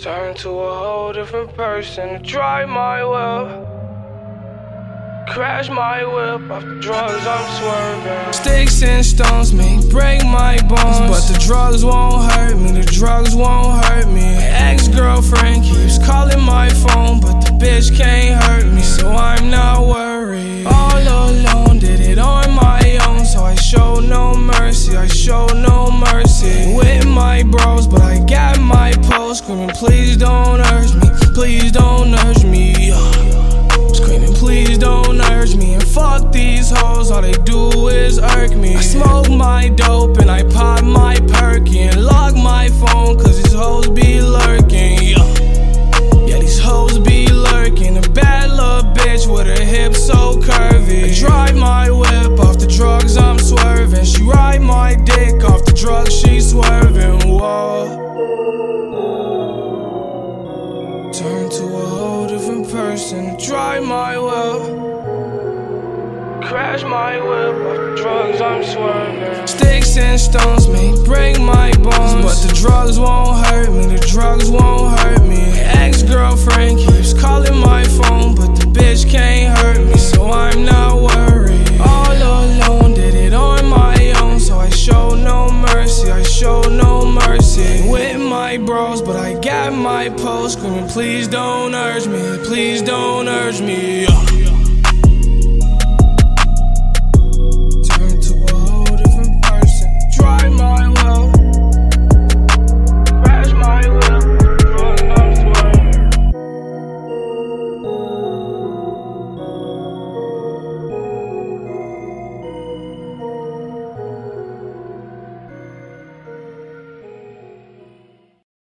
Turn to a whole different person. try my whip. Crash my whip off the drugs I'm swerving. Sticks and stones may break my bones, but the drugs won't hurt me. The drugs won't hurt screaming, please don't urge me, please don't urge me. Screaming, please don't urge me. And fuck these hoes, all they do is irk me. I smoke my dope and I pop my perky and lock my phone, cause these hoes be lurking. Yeah, yeah these hoes be lurking. A bad little bitch with her hips so curvy. I drive my whip off the drugs I'm swerving. She ride my dick off the drugs she swerving. Turn to a whole different person. Drive my whip. Crash my whip the drugs I'm swerving. Sticks and stones may break my bones, but the drugs won't hurt me. The drugs won't hurt me. Ex girlfriend keeps calling my phone, but the bitch can't hurt me, so I'm not worried. All alone, did it on my own, so I show no mercy. I show no mercy with my bros, but I my post screaming, please don't urge me, please don't urge me.